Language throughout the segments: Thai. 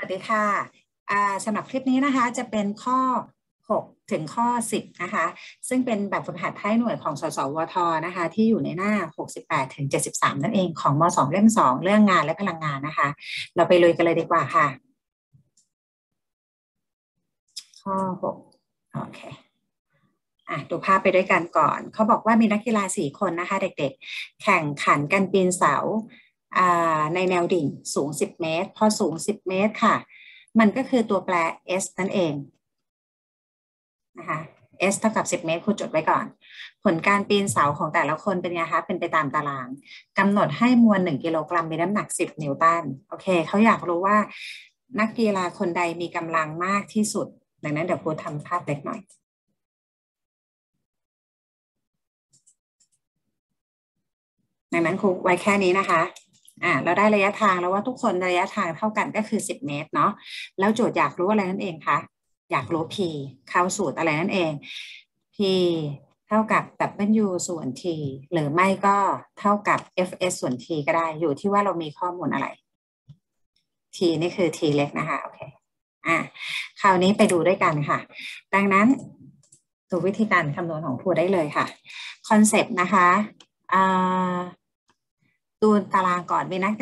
สวัสดีค่ะสำหรับคลิปนี้นะคะจะเป็นข้อ 6 ถึงข้อ 10 นะคะ ซึ่งเป็นแบบฝึกหัดท้ายหน่วยของสสวทนะคะ ที่อยู่ในหน้า 68 ถึง 73 นั่นเองของม 2 เล่ม 2 เรื่องงานและพลังงานนะคะ เราไปเลยกันเลยดีกว่าค่ะ ข้อ 6 โอเคอะดูภาพไปด้วยกันก่อน เขาบอกว่ามีนักกีฬา 4 คนนะคะ เด็กๆ แข่งขันกันปีนเสา ในแนวดิ่งสูง 10 เมตร พอสูง 10 เมตรค่ะ มันก็คือตัวแปร s นั่นเองนะคะ s เท่ากับ 10 เมตรคุณจดไว้ก่อน ผลการปีนเสาของแต่ละคนเป็นไงคะเป็นไปตามตารางกำหนดให้มวล 1 กิโลกรัมมีน้ำหนัก 10 นิวตันโอเคเขาอยากรู้ว่านักกีฬาคนใดมีกำลังมากที่สุด ดังนั้นเดี๋ยวครูทำภาพเล็กหน่อยดังนั้นครูไว้แค่นี้นะคะ อ่าเราได้ระยะทางแล้วว่าทุกคนระยะทางเท่ากันก็คือ 10 เมตรเนาะแล้วโจทย์อยากรู้อะไรนั่นเองคะอยากรู้ p เข้าสูตรอะไรนั่นเอง p เท่ากับ w ส่วน t หรือไม่ก็เท่ากับ fs ส่วน t ก็ได้อยู่ที่ว่าเรามีข้อมูลอะไร t นี่คือ t เล็กนะคะโอเคอ่าคราวนี้ไปดูด้วยกันค่ะ ดังนั้นดูวิธีการคำนวณของครูได้เลยค่ะคอนเซปต์นะคะอ่า ดูตารางก่อนมีนัก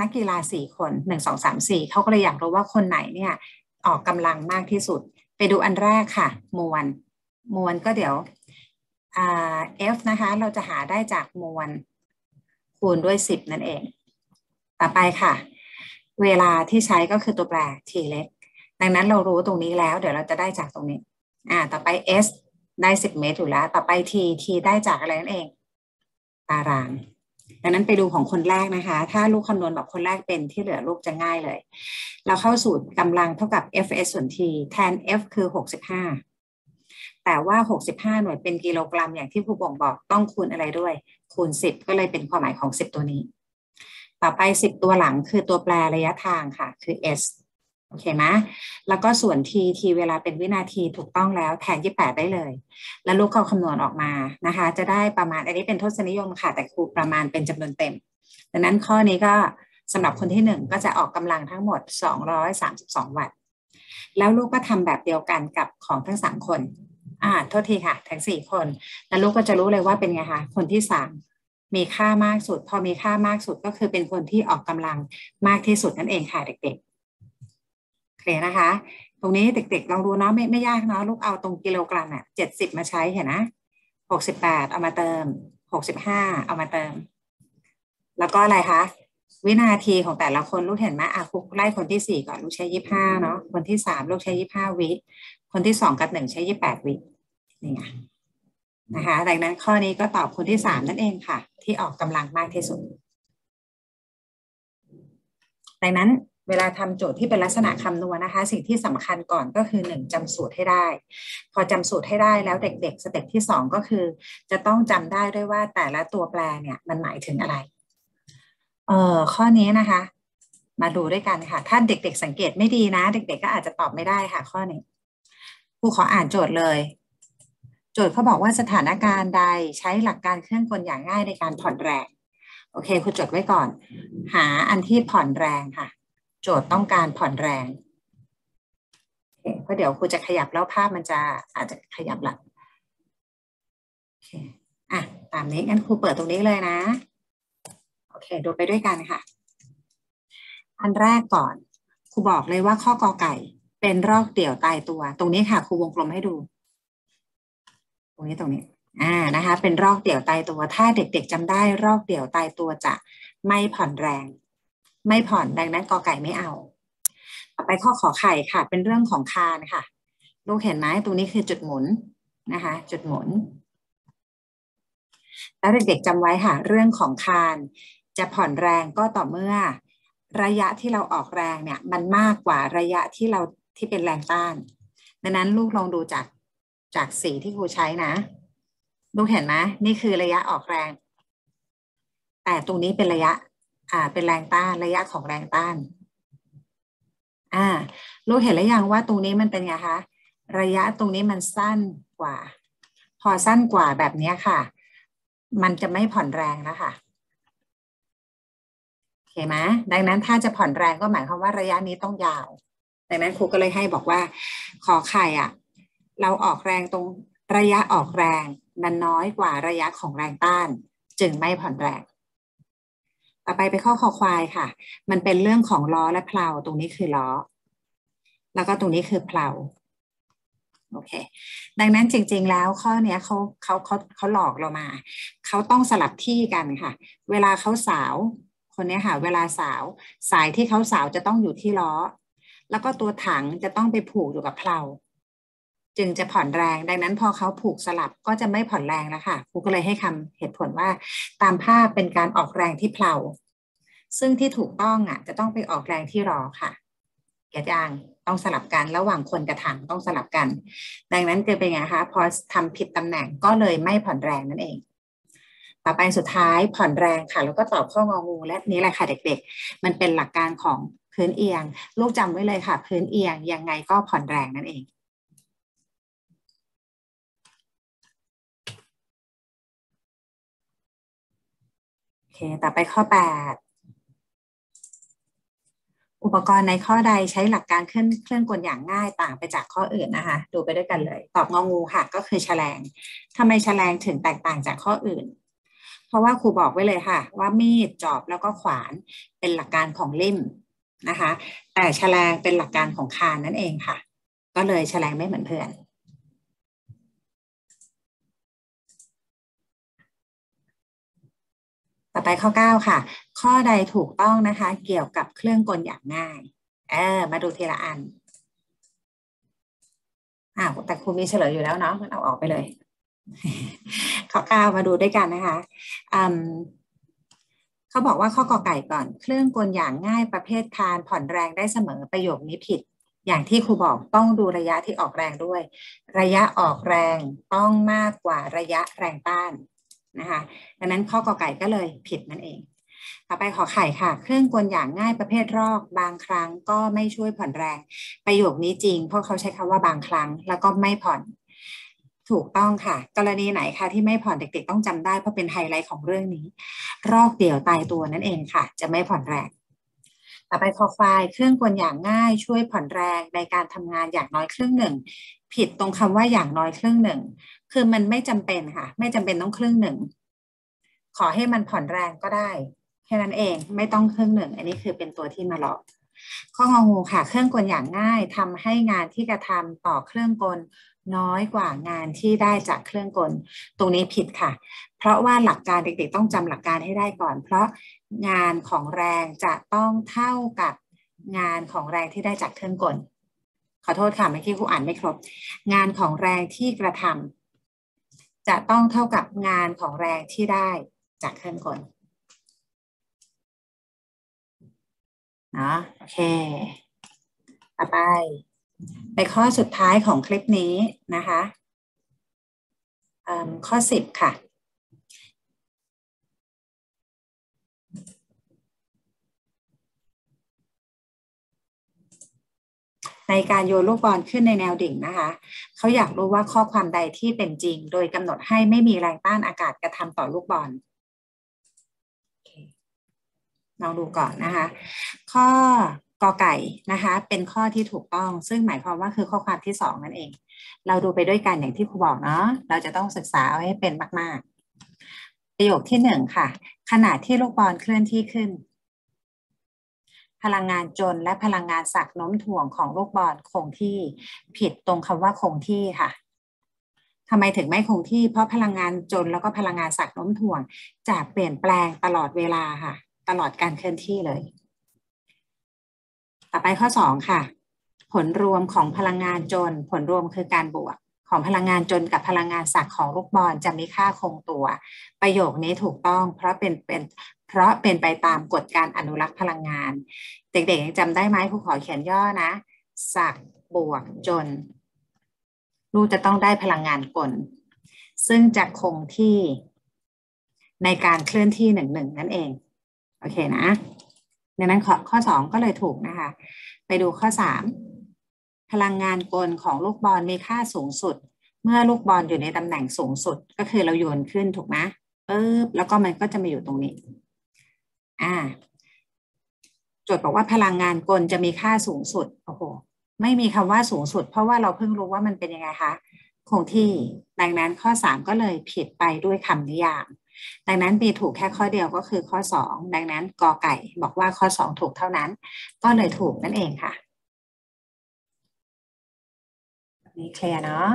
นักกีฬาสี่คนหนึ่งสองสามสี่เขาก็เลยอยากรู้ว่าคนไหนเนี่ยออกกำลังมากที่สุด ไปดูอันแรกค่ะ มวลมวลก็เดี๋ยว f นะคะ เราจะหาได้จากมวลคูณด้วยสิบนั่นเอง ต่อไปค่ะ เวลาที่ใช้ก็คือตัวแปร t เล็ก ดังนั้นเรารู้ตรงนี้แล้ว เดี๋ยวเราจะได้จากตรงนี้ อ่า ต่อไป s ได้สิบเมตรอยู่แล้ว ต่อไป t t ได้จากอะไรนั่นเอง ตาราง ดังนั้นไปดูของคนแรกนะคะ ถ้าลูกคำนวณแบบคนแรกเป็นที่เหลือลูกจะง่ายเลย เราเข้าสูตรกำลังเท่ากับ fs ส่วน t แทน f คือ 65 แต่ว่า 65 หน่วยเป็นกิโลกรัมอย่างที่ผู้บ่งบอกต้องคูณอะไรด้วย คูณ 10 ก็เลยเป็นความหมายของ 10 ตัวนี้ ต่อไป 10 ตัวหลังคือตัวแปรระยะทางค่ะ คือ s โอเคไหมแล้วก็ส่วน t t เวลาเป็นวินาทีถูกต้องแล้วแทน28ได้เลย แล้วลูกเขาคำนวณออกมานะคะ จะได้ประมาณอันนี้เป็นทศนิยมค่ะ แต่ครูประมาณเป็นจำนวนเต็ม ดังนั้นข้อนี้ก็สำหรับคนที่หนึ่งก็จะออกกำลังทั้งหมด 232 วัตต์ แล้วลูกก็ทำแบบเดียวกันกับของทั้งสามคน อ่า โทษทีค่ะ ทั้งสี่คน แล้วลูกก็จะรู้เลยว่าเป็นไงคะ คนที่สามมีค่ามากสุด พอมีค่ามากสุดก็คือเป็นคนที่ออกกำลังมากที่สุดนั่นเองค่ะเด็กๆ เคลียร์นะคะ ตรงนี้เด็กๆลองดูเนาะไม่ไม่ยากเนาะลูกเอาตรงกิโลกรัมเนี่ยเจ็ดสิบมาใช้เห็นนะหกสิบแปดเอามาเติมหกสิบห้าเอามาเติม แล้วก็อะไรคะวินาทีของแต่ละคนลูกเห็นไหมอะคุกไล่คนที่สี่ก่อนลูกใช้ยี่ห้าเนาะคนที่สามลูกใช้ยี่ห้าวิ คนที่สองกับหนึ่งใช้ยี่แปดวินี่ไงนะคะดังนั้นข้อนี้ก็ตอบคนที่สามนั่นเองค่ะ ที่ออกกำลังมากที่สุด ดังนั้น เวลาทำโจทย์ที่เป็นลักษณะคำนวณนะคะ สิ่งที่สำคัญก่อนก็คือหนึ่งจำสูตรให้ได้ พอจำสูตรให้ได้แล้วเด็กๆ สเต็ปที่สองก็คือ จะต้องจำได้ด้วยว่าแต่ละตัวแปรเนี่ยมันหมายถึงอะไรเอ่อข้อนี้นะคะ มาดูด้วยกันค่ะ ถ้าเด็ก ๆ สังเกตไม่ดีนะ เด็กๆ ก็อาจจะตอบไม่ได้ค่ะ ข้อนี้ครูขออ่านโจทย์เลย โจทย์เขาบอกว่าสถานการณ์ใดใช้หลักการเครื่องกลอย่างง่ายในการผ่อนแรงโอเคครูจดไว้ก่อน หาอันที่ผ่อนแรงค่ะ โจทย์ต้องการผ่อนแรงเพราะเดี๋ยวครูจะขยับแล้วภาพมันจะอาจจะขยับละโอเคอะตามนี้งั้นครูเปิดตรงนี้เลยนะ โอเค ดูไปด้วยกันค่ะ อันแรกก่อนครูบอกเลยว่าข้อกอไก่ เป็นรอกเดี่ยวตายตัว ตรงนี้ค่ะครูวงกลมให้ดู ตรงนี้ตรงนี้อ่านะคะ เป็นรอกเดี่ยวตายตัว ถ้าเด็กๆจำได้รอกเดี่ยวตายตัวจะไม่ผ่อนแรง ไม่ผ่อนดังนั้นกอไก่ไม่เอา ต่อไปข้อขอไข่ค่ะ เป็นเรื่องของคานค่ะลูกเห็นไหมตรงนี้คือจุดหมุนนะคะ จุดหมุน แล้วเด็กๆจำไว้ค่ะ เรื่องของคานจะผ่อนแรงก็ต่อเมื่อ ระยะที่เราออกแรงเนี่ย มันมากกว่าระยะที่เราที่เป็นแรงต้าน ดังนั้นลูกลองดูจากจากสีที่ครูใช้นะ ลูกเห็นไหมนี่คือระยะออกแรง แต่ตรงนี้เป็นระยะ อ่า เป็นแรงต้านระยะของแรงต้าน อ่า ลูกเห็นแล้วยังว่าตรงนี้มันเป็นไงคะ ระยะตรงนี้มันสั้นกว่า พอสั้นกว่าแบบนี้ค่ะ มันจะไม่ผ่อนแรงนะคะเคไหมดังนั้นถ้าจะผ่อนแรงก็หมายความว่าระยะนี้ต้องยาว ดังนั้นครูก็เลยให้บอกว่า ขอไข่อะ เราออกแรงตรงระยะออกแรงมันน้อยกว่าระยะของแรงต้าน จึงไม่ผ่อนแรง ต่อไปไปข้อคอควายค่ะ มันเป็นเรื่องของล้อและเพลาตรงนี้คือล้อ แล้วก็ตรงนี้คือเพลาโอเค ดังนั้นจริง ๆ แล้วข้อเนี้ยเขาเขาเขาเขาหลอกเรามา เขาต้องสลับที่กันค่ะ เวลาเขาสาว คนนี้ค่ะ เวลาสาว สายที่เขาสาวจะต้องอยู่ที่ล้อ แล้วก็ตัวถังจะต้องไปผูกอยู่กับเพลา จึงจะผ่อนแรง ดังนั้นพอเขาผูกสลับก็จะไม่ผ่อนแรงแล้วค่ะครูก็เลยให้คำเหตุผลว่าตามภาพเป็นการออกแรงที่เพลาซึ่งที่ถูกต้องอะจะต้องไปออกแรงที่ล้อค่ะเกียรติางต้องสลับกันระหว่างคนกับถังต้องสลับกัน ดังนั้นจะเป็นไงคะพอทำผิดตำแหน่งก็เลยไม่ผ่อนแรงนั่นเอง ต่อไปสุดท้ายผ่อนแรงค่ะ แล้วก็ตอบข้ององูและนี้แหละค่ะเด็ก ๆ มันเป็นหลักการของพื้นเอียง ลูกจำไว้เลยค่ะ พื้นเอียงยังไงก็ผ่อนแรงนั่นเอง เค ต่อไปข้อแปดอุปกรณ์ในข้อใดใช้หลักการเคลื่อนเคลื่อนกลอย่างง่ายต่างไปจากข้ออื่นนะคะ ดูไปด้วยกันเลย ตอบงองูค่ะก็คือแฉลงทำไมแฉลงถึงแตกต่างจากข้ออื่น เพราะว่าครูบอกไว้เลยค่ะ ว่ามีดจอบแล้วก็ขวานเป็นหลักการของลิ่มนะคะ แต่แฉลงเป็นหลักการของคานนั่นเองค่ะ ก็เลยแฉลงไม่เหมือนเพื่อน อไปข้อ 9 ค่ะ ข้อใดถูกต้องนะคะ เกี่ยวกับเครื่องกลอย่างง่ายเออมาดูทีละอันอ่าแต่ครูมีเฉลยอยู่แล้วเนาะมันเอาออกไปเลย ข้อ 9 มาดูด้วยกันนะคะอืมเขาบอกว่าข้อกอไก่ก่อน เครื่องกลอย่างง่ายประเภทคานผ่อนแรงได้เสมอประโยคนี้ผิดอย่างที่ครูบอกต้องดูระยะที่ออกแรงด้วย ระยะออกแรงต้องมากกว่าระยะแรงต้าน นะคะดังนั้นข้อกอไก่ก็เลยผิดนั่นเอง ต่อไปขอไข่ค่ะ เครื่องกลอย่างง่ายประเภทรอก บางครั้งก็ไม่ช่วยผ่อนแรง ประโยคนี้จริง เพราะเขาใช้คำว่าบางครั้งแล้วก็ไม่ผ่อนถูกต้องค่ะ กรณีไหนคะที่ไม่ผ่อนเด็กๆ ต้องจำได้เพราะเป็นไฮไลท์ของเรื่องนี้ รอกเดี่ยวตายตัวนั่นเองค่ะ จะไม่ผ่อนแรงต่อไปคอควายเครื่องกลอย่างง่าย ช่วยผ่อนแรงในการทำงานอย่างน้อยครึ่งหนึ่ง ผิดตรงคำว่าอย่างน้อยครึ่งหนึ่ง คือมันไม่จำเป็นค่ะ ไม่จำเป็นต้องครึ่งหนึ่ง ขอให้มันผ่อนแรงก็ได้แค่นั้นเองไม่ต้องครึ่งหนึ่ง อันนี้คือเป็นตัวที่มาหลอกข้ององูค่ะ เครื่องกลอย่างง่ายทำให้งานที่กระทำต่อเครื่องกลน้อยกว่างานที่ได้จากเครื่องกล ตรงนี้ผิดค่ะ เพราะว่าหลักการเด็กๆ ต้องจำหลักการให้ได้ก่อน เพราะงานของแรงจะต้องเท่ากับงานของแรงที่ได้จากเครื่องกล ขอโทษค่ะเมื่อกี้ครูอ่านไม่ครบ งานของแรงที่กระทำ จะต้องเท่ากับงานของแรงที่ได้จากเครื่องกลนะโอเค ต่อไป ในข้อสุดท้ายของคลิปนี้นะคะข้อสิบค่ะ ในการโยนลูกบอลขึ้นในแนวดิ่งนะคะ เขาอยากรู้ว่าข้อความใดที่เป็นจริง โดยกำหนดให้ไม่มีแรงต้านอากาศกระทำต่อลูกบอลลองดูก่อนนะคะ ข้อกอไก่นะคะ เป็นข้อที่ถูกต้อง ซึ่งหมายความว่าคือข้อความที่สองนั่นเอง เราดูไปด้วยกันอย่างที่ครูบอกเนาะเราจะต้องศึกษาเอาให้เป็นมาก ๆ ประโยคที่หนึ่งค่ะขณะที่ลูกบอลเคลื่อนที่ขึ้น พลังงานจนและพลังงานสักน้มถ่วงของลูกบอลคงที่ผิดตรงคำว่าคงที่ค่ะทำไมถึงไม่คงที่เพราะพลังงานจนแล้วก็พลังงานสักน้มถ่วงจะเปลี่ยนแปลงตลอดเวลาค่ะ ตลอดการเคลื่อนที่เลย ต่อไปข้อสองค่ะ ผลรวมของพลังงานจน ผลรวมคือการบวก ของพลังงานจนกับพลังงานสักของลูกบอลจะมีค่าคงตัว ประโยคนี้ถูกต้องเพราะเป็นเป็นเพราะเป็นไปตามกฎการอนุรักษ์พลังงาน เด็กๆยังจำได้ไหมครูขอเขียนย่อนะสักบวกจน ลูกจะต้องได้พลังงานกล ซึ่งจะคงที่ในการเคลื่อนที่หนึ่งหนึ่งนั่นเอง โอเคนะดังนั้นข้อข้อสองก็เลยถูกนะคะ ไปดูข้อสาม พลังงานกลของลูกบอลมีค่าสูงสุด เมื่อลูกบอลอยู่ในตำแหน่งสูงสุดก็คือเราโยนขึ้นถูกไหมปึ๊บแล้วก็มันก็จะมาอยู่ตรงนี้ อ่าโจทย์บอกว่าพลังงานกลจะมีค่าสูงสุดโอ้โหไม่มีคำว่าสูงสุด เพราะว่าเราเพิ่งรู้ว่ามันเป็นยังไงคะคงที่ดังนั้นข้อ 3 ก็เลยผิดไปด้วยคำนิยาม ดังนั้นมีถูกแค่ข้อเดียวก็คือข้อ 2 ดังนั้นกอไก่บอกว่าข้อ 2 ถูกเท่านั้น ก็เลยถูกนั่นเองค่ะ นี้เคลียร์เนาะ